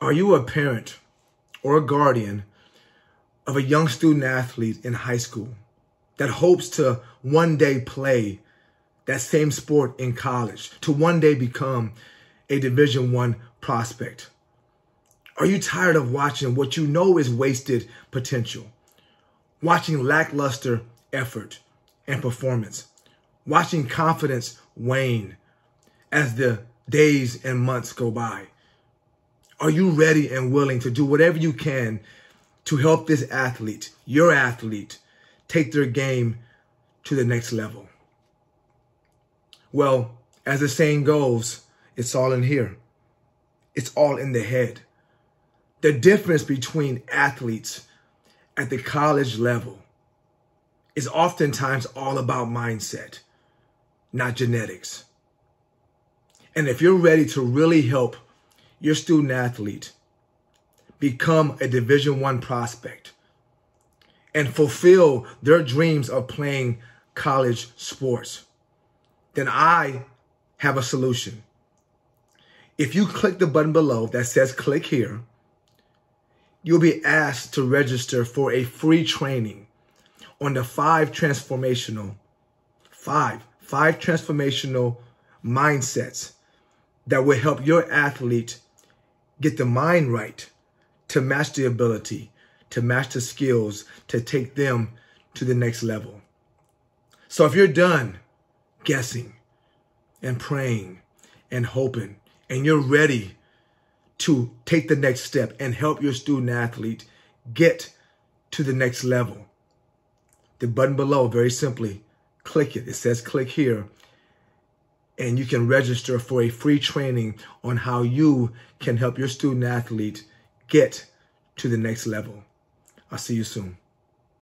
Are you a parent or a guardian of a young student athlete in high school that hopes to one day play that same sport in college, to one day become a Division One prospect? Are you tired of watching what you know is wasted potential? Watching lackluster effort and performance? Watching confidence wane as the days and months go by? Are you ready and willing to do whatever you can to help this athlete, your athlete, take their game to the next level? Well, as the saying goes, it's all in here. It's all in the head. The difference between athletes at the college level is oftentimes all about mindset, not genetics. And if you're ready to really help your student athlete. Become a division 1 prospect and fulfill their dreams of playing college sports. Then i have a solution. If you click the button below that says click here you'll be asked to register for a free training on the five transformational five five transformational mindsets that will help your athlete get the mind right to match the ability, to match the skills, to take them to the next level. So if you're done guessing and praying and hoping, and you're ready to take the next step and help your student athlete get to the next level, the button below, very simply, click it. It says click here and you can register for a free training on how you can help your student athlete get to the next level. I'll see you soon.